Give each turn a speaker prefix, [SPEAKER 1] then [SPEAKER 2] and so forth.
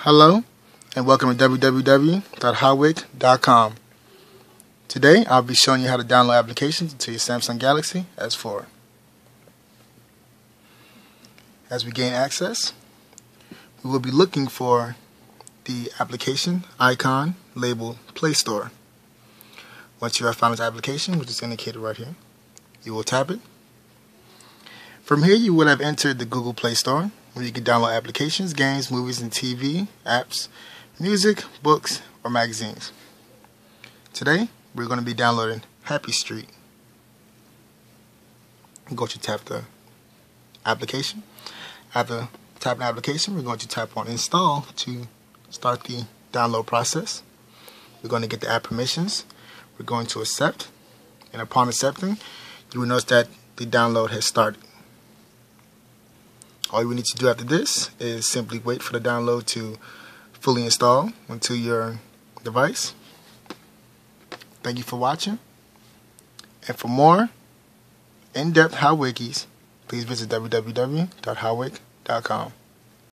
[SPEAKER 1] Hello, and welcome to www.hotwick.com. Today, I'll be showing you how to download applications to your Samsung Galaxy S4. As we gain access, we will be looking for the application icon labeled Play Store. Once you have found this application, which is indicated right here, you will tap it. From here, you would have entered the Google Play Store where you can download applications, games, movies, and TV, apps, music, books, or magazines. Today, we're going to be downloading Happy Street. Go to tap the application. After tapping the application, we're going to tap on install to start the download process. We're going to get the app permissions. We're going to accept. And upon accepting, you will notice that the download has started. All you need to do after this is simply wait for the download to fully install onto your device. Thank you for watching. And for more in-depth How Wikis, please visit www.howwik.com.